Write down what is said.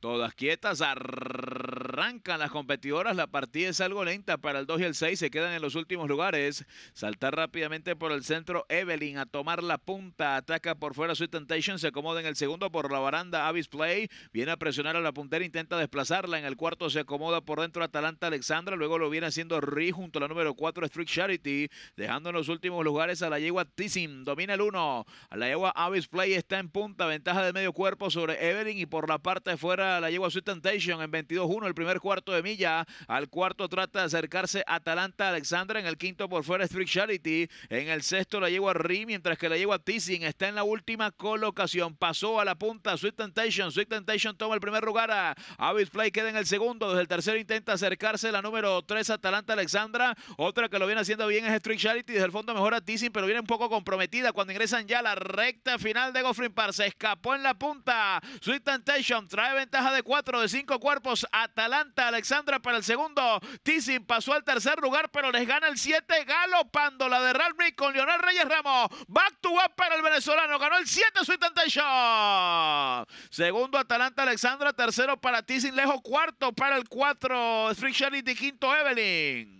Todas quietas, arrancan las competidoras. La partida es algo lenta para el 2 y el 6. Se quedan en los últimos lugares. Saltar rápidamente por el centro. Evelyn a tomar la punta. Ataca por fuera Sweet Temptation. Se acomoda en el segundo por la baranda. Avis Play. Viene a presionar a la puntera. Intenta desplazarla. En el cuarto se acomoda por dentro Atalanta Alexandra. Luego lo viene haciendo Ri junto a la número 4 Street Charity. Dejando en los últimos lugares a la yegua Tissim. Domina el 1. A la yegua Avis Play está en punta. Ventaja de medio cuerpo sobre Evelyn. Y por la parte de fuera la lleva Sweet Temptation en 22-1 el primer cuarto de milla. Al cuarto trata de acercarse Atalanta Alexandra. En el quinto por fuera Charity. En el sexto la lleva Ri, mientras que la lleva Teasing está en la última colocación. Pasó a la punta Sweet Temptation. Sweet Temptation toma el primer lugar. A Avis Play queda en el segundo. Desde el tercero intenta acercarse la número 3 Atalanta Alexandra. Otra que lo viene haciendo bien es Street Charity. Desde el fondo mejora Teasing, pero viene un poco comprometida cuando ingresan ya a la recta final de Goffrin Park. Se escapó en la punta. Sweet Temptation trae ventaja de cuatro de cinco cuerpos. Atalanta, Alexandra para el segundo. Tizin pasó al tercer lugar, pero les gana el 7 galopando la de Ralph con Leonel Reyes Ramos. Back to back para el venezolano. Ganó el 7 Sweet Temptation. Segundo Atalanta, Alexandra. Tercero para Tizin Lejo. Cuarto para el 4 Street Charity. Quinto Evelyn.